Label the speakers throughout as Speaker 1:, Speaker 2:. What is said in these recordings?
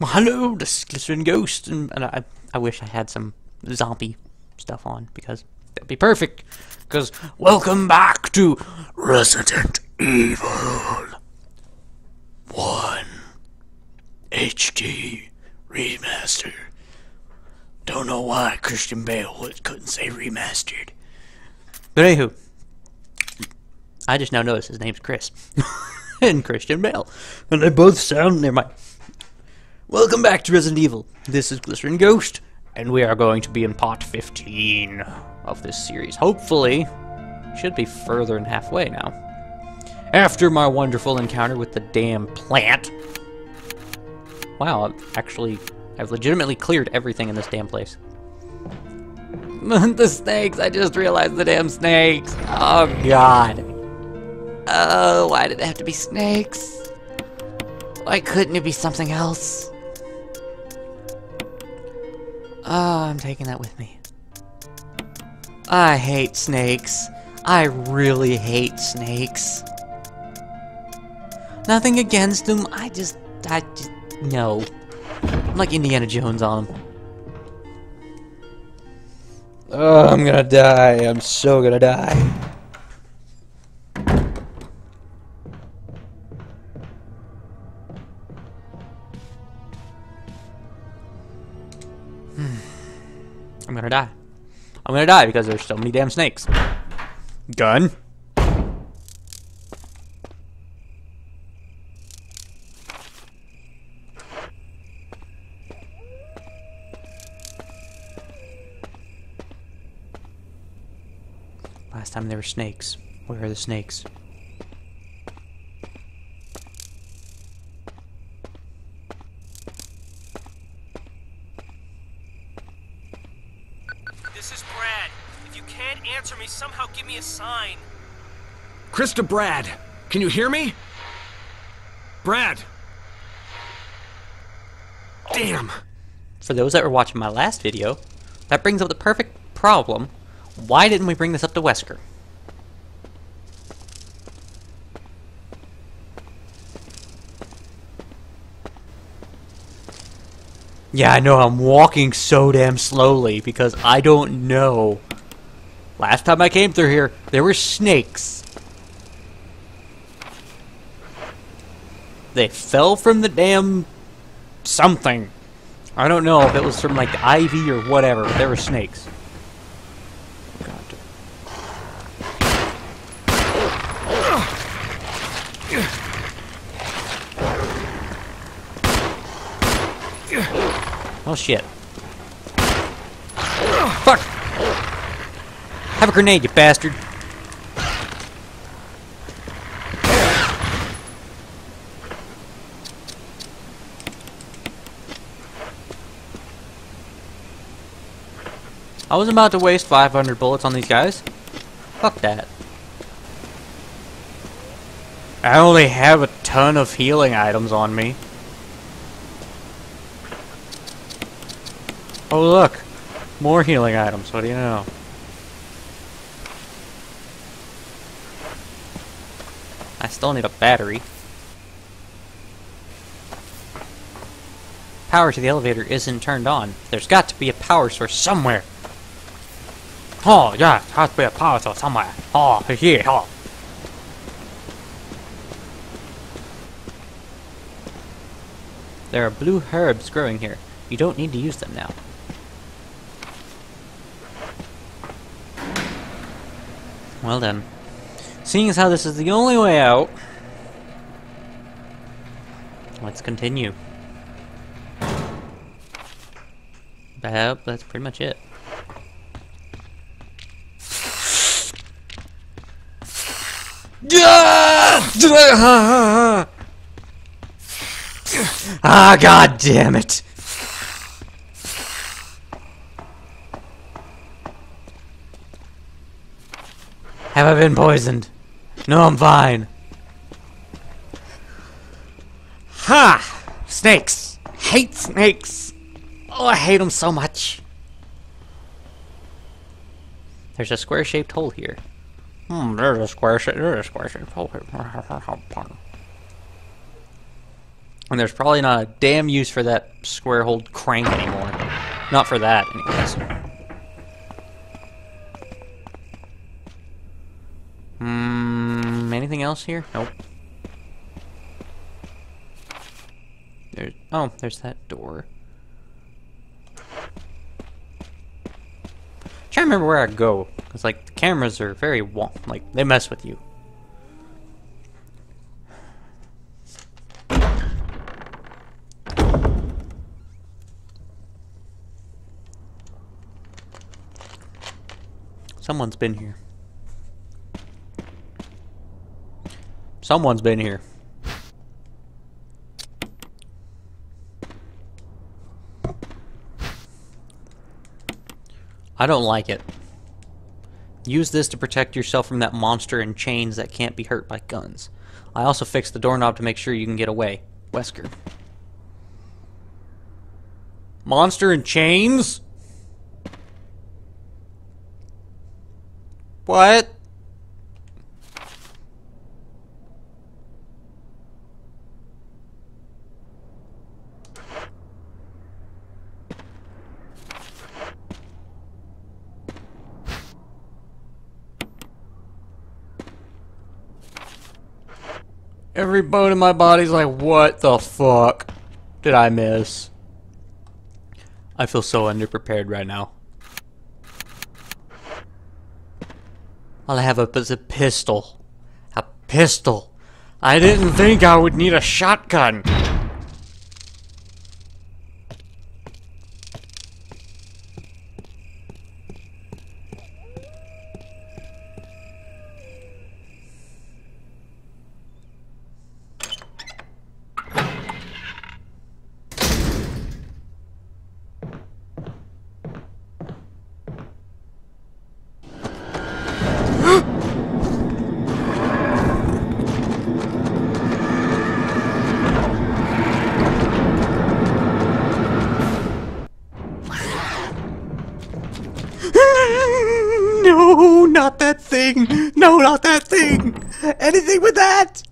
Speaker 1: Well, hello, this is Glycerin Ghost, and, and I, I wish I had some zombie stuff on because that'd be perfect. Because welcome back to Resident Evil One HD Remaster. Don't know why Christian Bale couldn't say remastered. But anywho, I just now noticed his name's Chris and Christian Bale, and they both sound. Never mind. Welcome back to Resident Evil. This is Glycerin Ghost, and we are going to be in part 15 of this series. Hopefully, should be further than halfway now. After my wonderful encounter with the damn plant. Wow, I've actually, I've legitimately cleared everything in this damn place. the snakes, I just realized the damn snakes. Oh, God. Oh, why did it have to be snakes? Why couldn't it be something else? Oh, I'm taking that with me. I hate snakes. I really hate snakes. Nothing against them, I just, I just, no. I'm like Indiana Jones on them. Oh, I'm gonna die. I'm so gonna die. Gonna die. I'm gonna die because there's so many damn snakes. Gun. Last time there were snakes. Where are the snakes?
Speaker 2: This is Brad. If you can't answer me, somehow give me a sign.
Speaker 3: Krista Brad, can you hear me? Brad! Damn!
Speaker 1: For those that were watching my last video, that brings up the perfect problem. Why didn't we bring this up to Wesker? Yeah, I know, I'm walking so damn slowly because I don't know. Last time I came through here, there were snakes. They fell from the damn something. I don't know if it was from like the ivy or whatever, but there were snakes. Oh shit. Fuck! Have a grenade, you bastard! I was about to waste 500 bullets on these guys. Fuck that. I only have a ton of healing items on me. Oh look! More healing items, what do you know? I still need a battery. Power to the elevator isn't turned on. There's got to be a power source somewhere. Oh, yeah, has to be a power source somewhere. Oh, here, oh. There are blue herbs growing here. You don't need to use them now. Well then. Seeing as how this is the only way out, let's continue. Yep, that's pretty much it. Ah, god damn it! Have I been poisoned? No, I'm fine. Ha! Snakes! Hate snakes! Oh, I hate them so much. There's a square-shaped hole here. Hmm, there's a square shape. There's a square shaped hole here. And there's probably not a damn use for that square-holed crank anymore. Not for that, anyways. Hmm, anything else here? Nope. There's, oh, there's that door. trying to remember where I go. Because, like, the cameras are very, like, they mess with you. Someone's been here. Someone's been here. I don't like it. Use this to protect yourself from that monster in chains that can't be hurt by guns. I also fixed the doorknob to make sure you can get away. Wesker. Monster in chains? What? Every bone in my body's like, what the fuck did I miss? I feel so underprepared right now. All I have a, is a pistol. A pistol. I didn't think I would need a shotgun. Anything with that.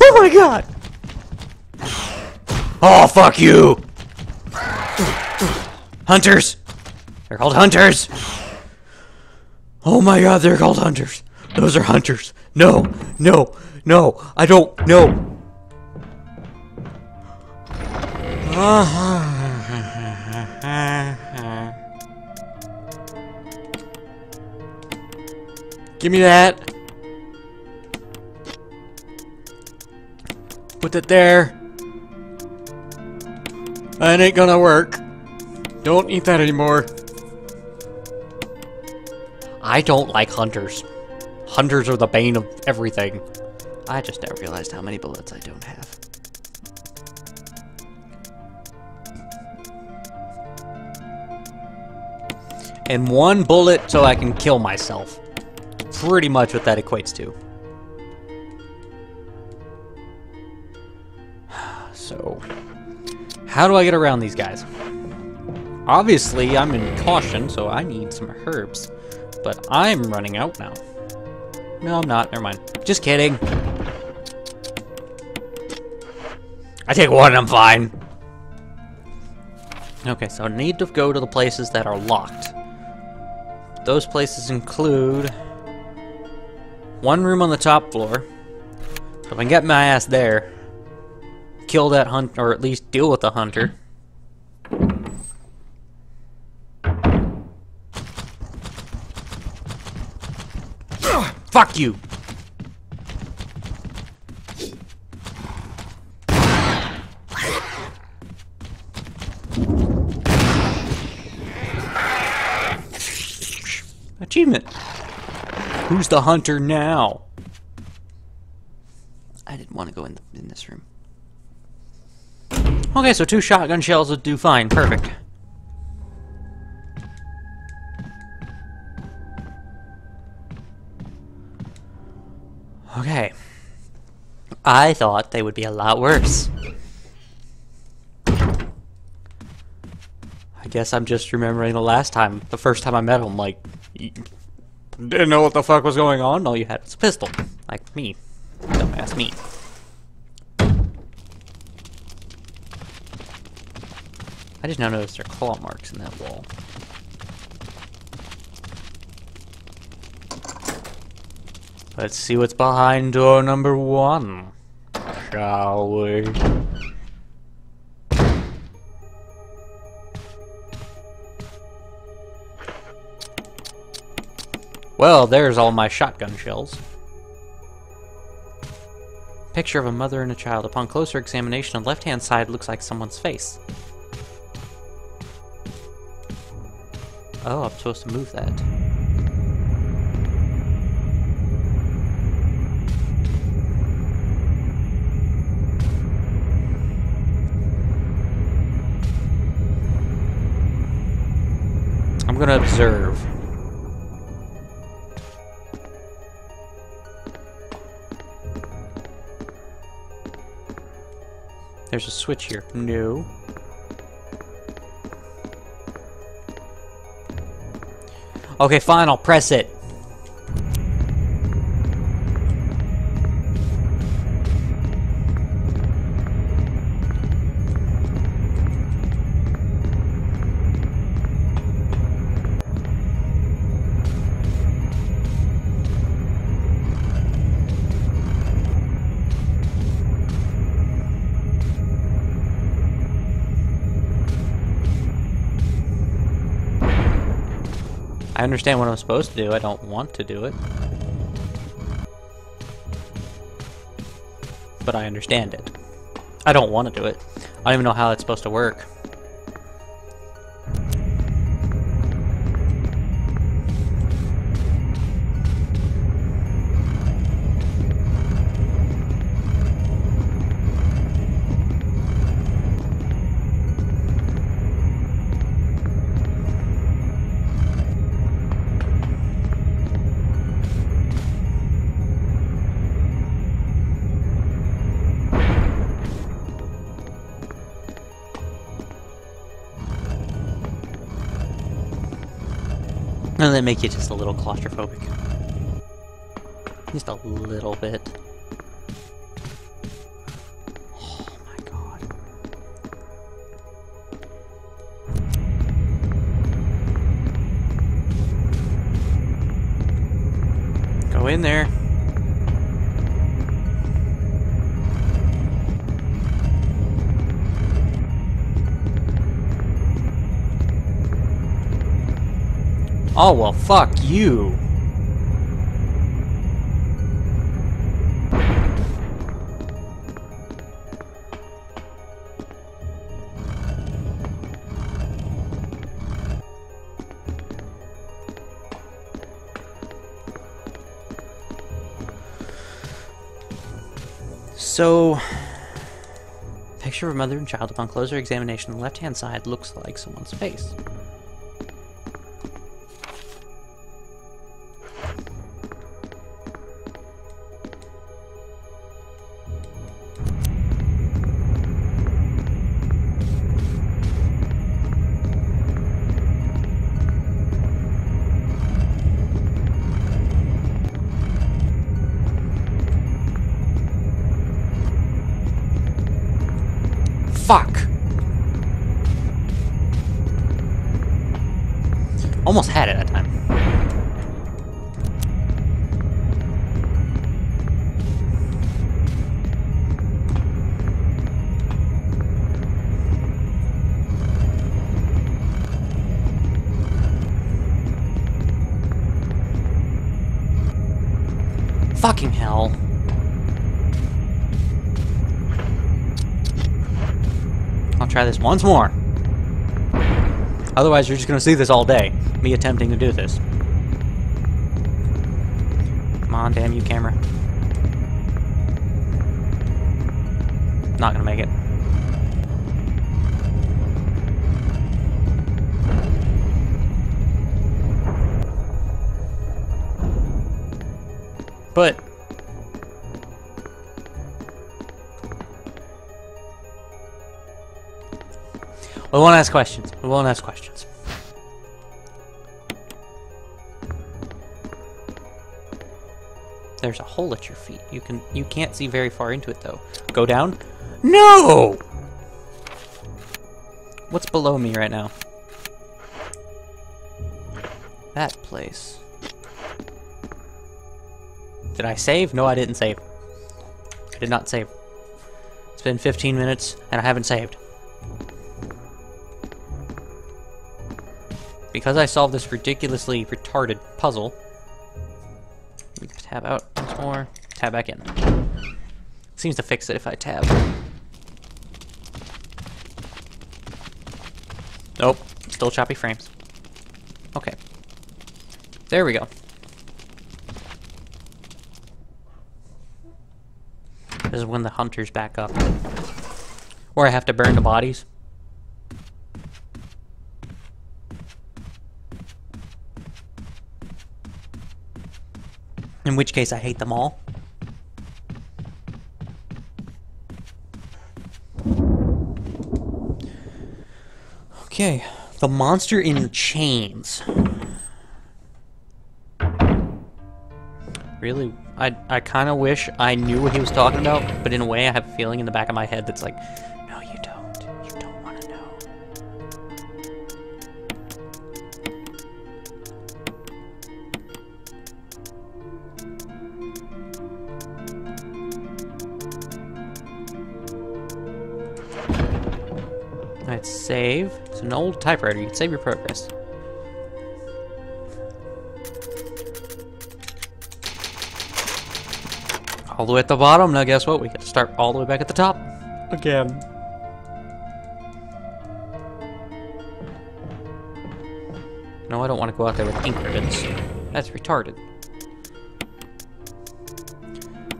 Speaker 1: Oh my god. Oh, fuck you. Hunters. They're called hunters. Oh my god, they're called hunters. Those are hunters. No, no, no. I don't. No. Give me that. Put it there. That ain't gonna work. Don't eat that anymore. I don't like hunters. Hunters are the bane of everything. I just now realized how many bullets I don't have. And one bullet so I can kill myself. Pretty much what that equates to. So, how do I get around these guys? Obviously, I'm in caution, so I need some herbs. But I'm running out now. No, I'm not. Never mind. Just kidding. I take one and I'm fine. Okay, so I need to go to the places that are locked. Those places include one room on the top floor. So if I can get my ass there, kill that hunt, or at least deal with the hunter. Fuck you! The hunter now? I didn't want to go in, the, in this room. Okay, so two shotgun shells would do fine. Perfect. Okay. I thought they would be a lot worse. I guess I'm just remembering the last time, the first time I met him, like, didn't know what the fuck was going on. All you had was a pistol, like me. Dumbass me. I just now noticed there are claw marks in that wall. Let's see what's behind door number one, shall we? Well, there's all my shotgun shells. Picture of a mother and a child. Upon closer examination, on the left-hand side looks like someone's face. Oh, I'm supposed to move that. I'm gonna observe. There's a switch here. No. Okay, fine, I'll press it. I understand what I'm supposed to do, I don't want to do it. But I understand it. I don't want to do it. I don't even know how it's supposed to work. And that make you just a little claustrophobic. Just a little bit. Oh, well, fuck you. So, picture of a mother and child upon closer examination the left-hand side looks like someone's face. Try this once more. Otherwise, you're just gonna see this all day. Me attempting to do this. Come on, damn you, camera. Not gonna make it. But We won't ask questions. We won't ask questions. There's a hole at your feet. You can you can't see very far into it though. Go down? No! What's below me right now? That place. Did I save? No, I didn't save. I did not save. It's been 15 minutes and I haven't saved. Because I solved this ridiculously retarded puzzle, we tab out once more, tab back in. Seems to fix it if I tab. Nope, still choppy frames. Okay. There we go. This is when the hunters back up. Or I have to burn the bodies. In which case I hate them all. Okay, the monster in chains. Really, I I kind of wish I knew what he was talking about, but in a way, I have a feeling in the back of my head that's like, Save. It's an old typewriter. You can save your progress. All the way at the bottom. Now guess what? We get to start all the way back at the top. Again. No, I don't want to go out there with ink ribbons. That's retarded.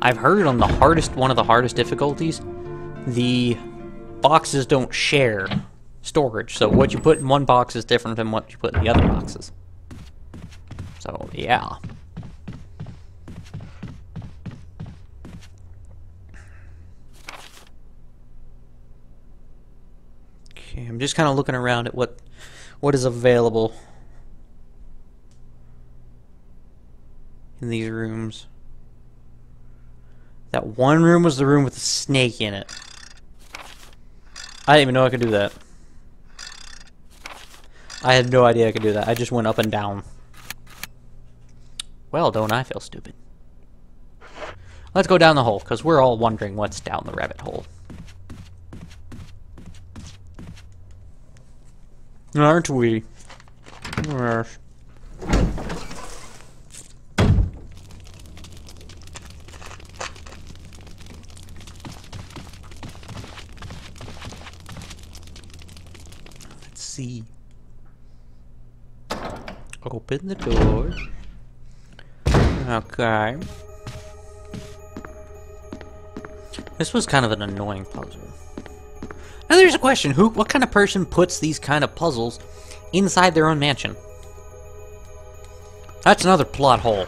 Speaker 1: I've heard on the hardest, one of the hardest difficulties, the boxes don't share storage. So what you put in one box is different than what you put in the other boxes. So, yeah. Okay, I'm just kind of looking around at what what is available in these rooms. That one room was the room with the snake in it. I didn't even know I could do that. I had no idea I could do that. I just went up and down. Well, don't I feel stupid. Let's go down the hole, because we're all wondering what's down the rabbit hole. Aren't we? Yes. Let's see. Open the door. Okay. This was kind of an annoying puzzle. Now there's a question, who what kind of person puts these kind of puzzles inside their own mansion? That's another plot hole.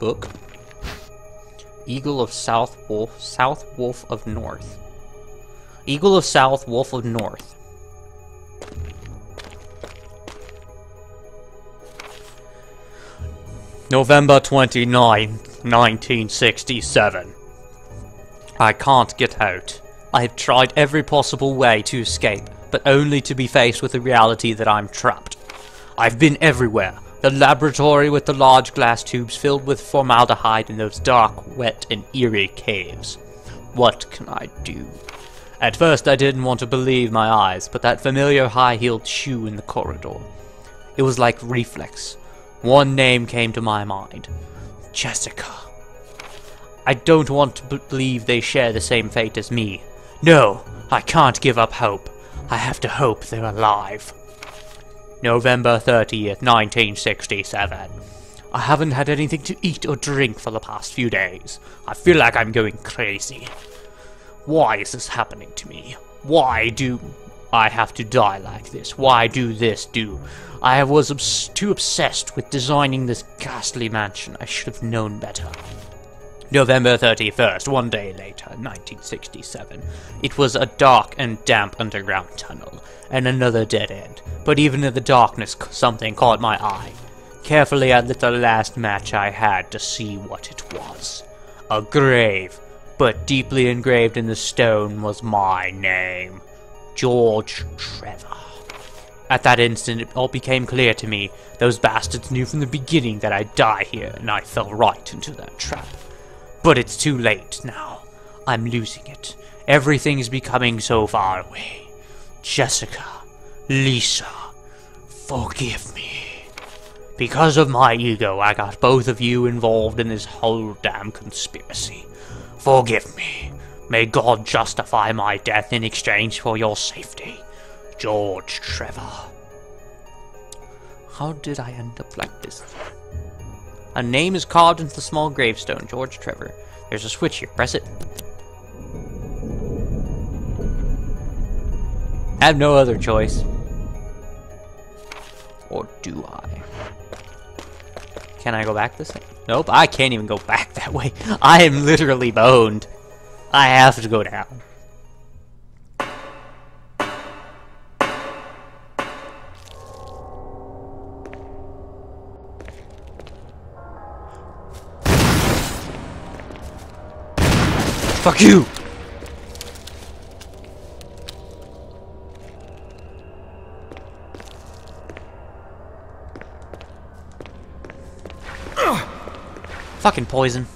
Speaker 1: Book. Eagle of South Wolf South Wolf of North. Eagle of South, Wolf of North. November 29th, 1967. I can't get out. I have tried every possible way to escape, but only to be faced with the reality that I'm trapped. I've been everywhere. The laboratory with the large glass tubes filled with formaldehyde in those dark, wet, and eerie caves. What can I do? At first I didn't want to believe my eyes, but that familiar high-heeled shoe in the corridor. It was like reflex. One name came to my mind. Jessica. I don't want to believe they share the same fate as me. No, I can't give up hope. I have to hope they're alive. November 30th, 1967. I haven't had anything to eat or drink for the past few days. I feel like I'm going crazy. Why is this happening to me? Why do I have to die like this? Why do this do? I was obs- too obsessed with designing this ghastly mansion. I should have known better. November 31st, one day later, 1967. It was a dark and damp underground tunnel, and another dead end. But even in the darkness, something caught my eye. Carefully I lit the last match I had to see what it was. A grave, but deeply engraved in the stone was my name George Trevor. At that instant, it all became clear to me. Those bastards knew from the beginning that I'd die here, and I fell right into that trap. But it's too late now. I'm losing it. Everything's becoming so far away. Jessica, Lisa, forgive me. Because of my ego, I got both of you involved in this whole damn conspiracy. Forgive me. May God justify my death in exchange for your safety. George Trevor. How did I end up like this? A name is carved into the small gravestone, George Trevor. There's a switch here. Press it. I have no other choice. Or do I? Can I go back this way? Nope, I can't even go back that way. I am literally boned. I have to go down. Fuck you! Fucking poison.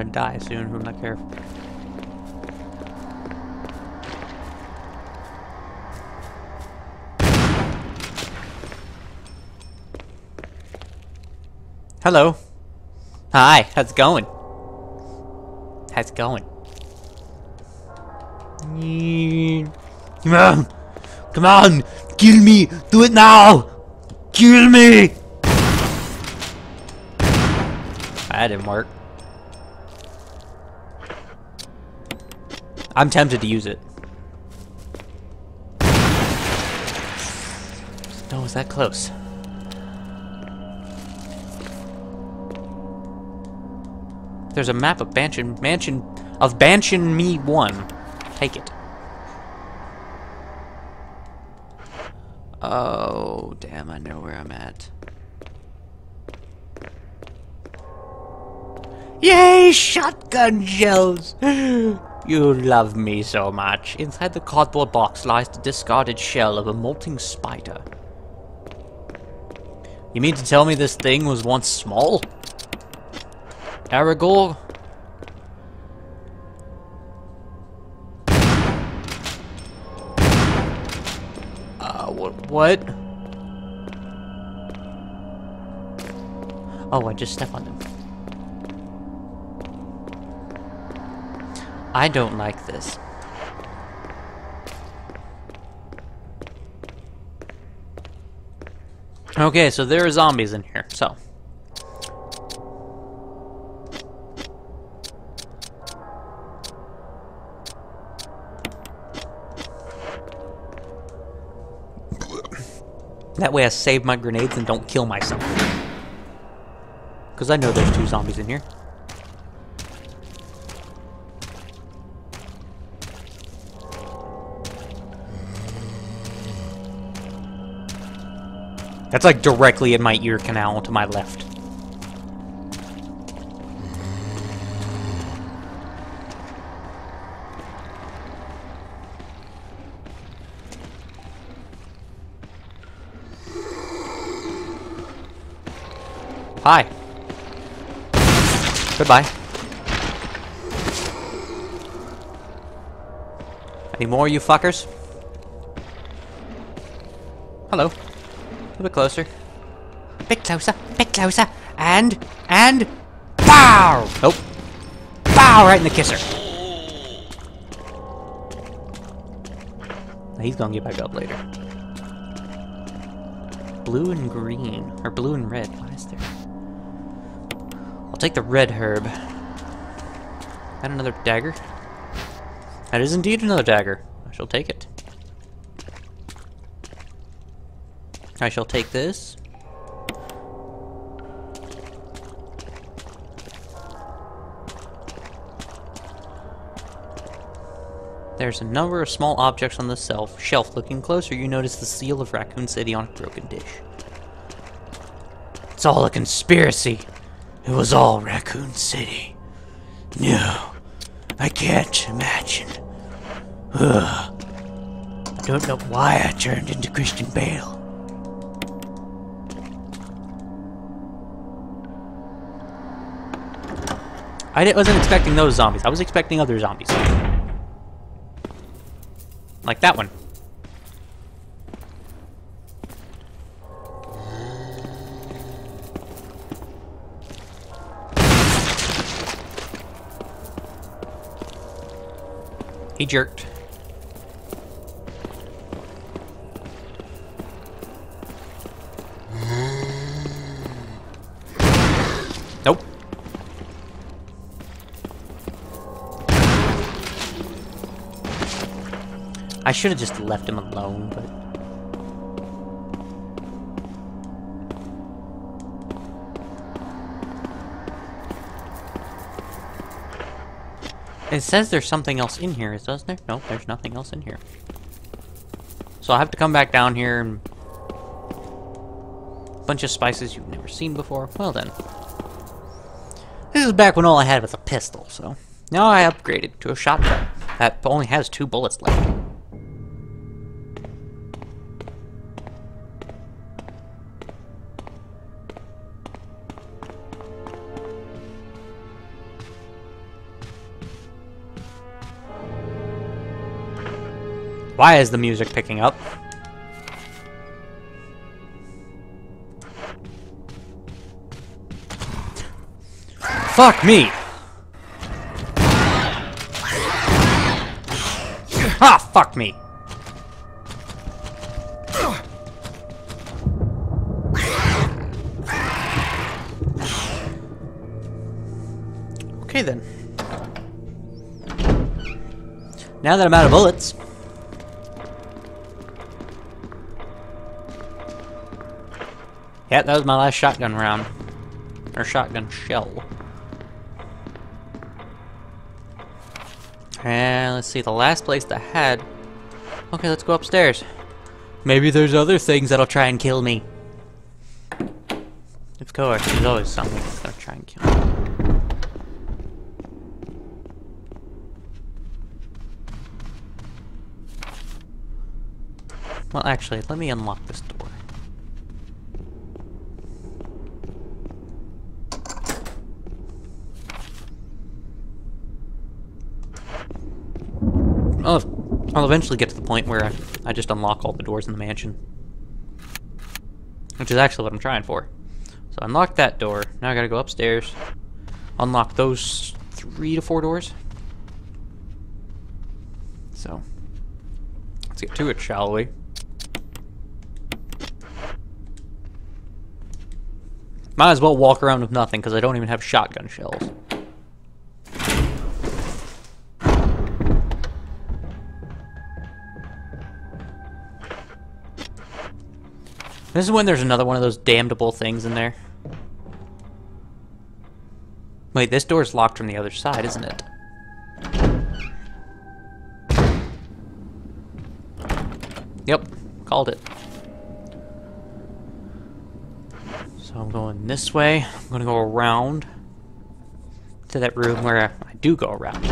Speaker 1: Gonna die soon I'm not careful. Hello. Hi, how's it going? How's it going? Come on! Come on! Kill me! Do it now! Kill me! That didn't work. I'm tempted to use it. No, was that close? There's a map of Mansion Mansion of Banshee Me One. Take it. Oh, damn, I know where I'm at. Yay, shotgun shells! You love me so much. Inside the cardboard box lies the discarded shell of a molting spider. You mean to tell me this thing was once small? Aragog? Uh, what? What? Oh, I just stepped on him. I don't like this. Okay, so there are zombies in here, so. That way I save my grenades and don't kill myself. Because I know there's two zombies in here. That's like directly in my ear canal to my left. Hi. Goodbye. Any more, you fuckers? Hello. A little bit closer. Bit closer, bit closer, and, and, bow! Nope. Bow right in the kisser. He's gonna get back up later. Blue and green, or blue and red, why is there? I'll take the red herb. And another dagger. That is indeed another dagger. I shall take it. I shall take this. There's a number of small objects on the shelf. Shelf. Looking closer, you notice the seal of Raccoon City on a broken dish. It's all a conspiracy. It was all Raccoon City. No, I can't imagine. Ugh. I don't know why I turned into Christian Bale. I wasn't expecting those zombies. I was expecting other zombies. Like that one. He jerked. I should have just left him alone, but... It says there's something else in here, doesn't there? Nope, there's nothing else in here. So I'll have to come back down here and... Bunch of spices you've never seen before. Well then. This is back when all I had was a pistol, so... Now I upgraded to a shotgun that only has two bullets left. Why is the music picking up? Fuck me! Ah, fuck me! Okay then. Now that I'm out of bullets, Yeah, that was my last shotgun round. Or shotgun shell. And let's see, the last place that had... Okay, let's go upstairs. Maybe there's other things that'll try and kill me. Of course, there's always something gonna try and kill me. Well, actually, let me unlock this door. I'll, I'll eventually get to the point where I, I just unlock all the doors in the mansion. Which is actually what I'm trying for. So unlock that door. Now I gotta go upstairs. Unlock those three to four doors. So, let's get to it, shall we? Might as well walk around with nothing, because I don't even have shotgun shells. This is when there's another one of those damnable things in there. Wait, this door is locked from the other side, isn't it? Yep, called it. So I'm going this way. I'm gonna go around to that room where I do go around.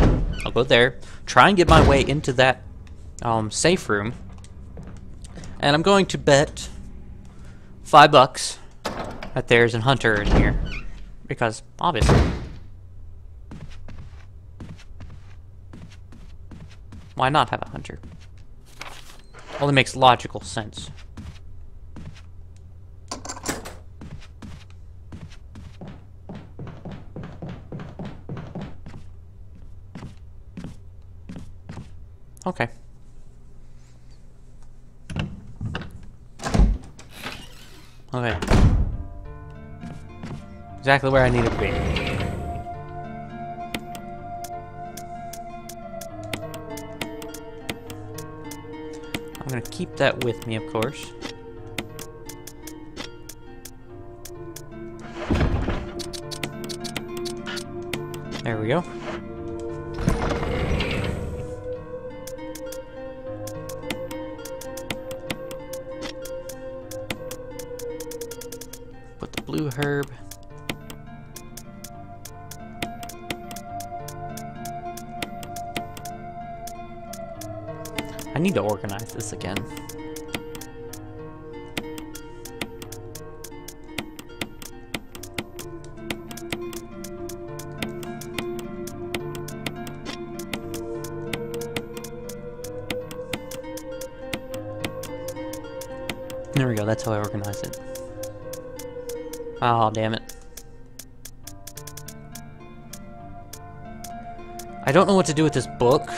Speaker 1: I'll go there, try and get my way into that um, safe room, and I'm going to bet five bucks that there's a hunter in here. Because, obviously. Why not have a hunter? Only makes logical sense. Okay. Okay. Exactly where I need to be. I'm gonna keep that with me, of course. There we go. This again. There we go, that's how I organize it. Oh, damn it. I don't know what to do with this book.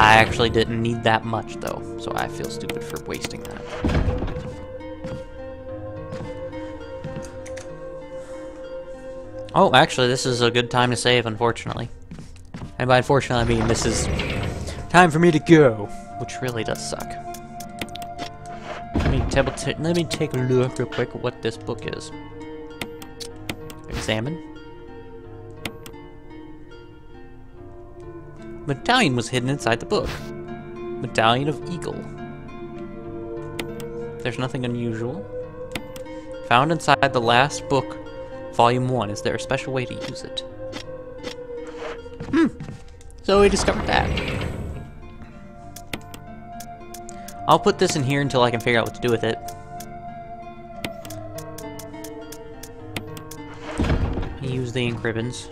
Speaker 1: I actually didn't need that much, though, so I feel stupid for wasting that. Oh, actually, this is a good time to save, unfortunately. And by unfortunately, I mean this is time for me to go, which really does suck. Let me, let me take a look real quick at what this book is. Examine. Medallion was hidden inside the book. Medallion of Eagle. There's nothing unusual. Found inside the last book Volume 1. Is there a special way to use it? Hmm. So we discovered that. I'll put this in here until I can figure out what to do with it. Use the ink ribbons.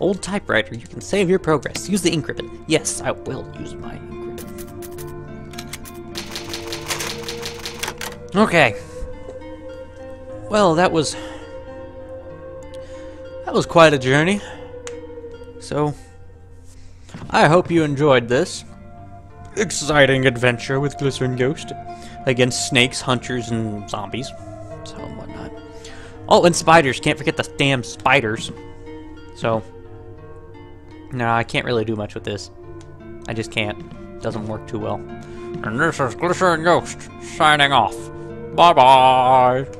Speaker 1: Old typewriter. You can save your progress. Use the ink ribbon. Yes, I will use my ink ribbon. Okay. Well, that was... That was quite a journey. So, I hope you enjoyed this exciting adventure with Glycerin Ghost against snakes, hunters, and zombies. So, whatnot. Oh, and spiders. Can't forget the damn spiders. So, no, I can't really do much with this. I just can't. Doesn't work too well. And this is Glycerin Ghost, signing off. Bye-bye.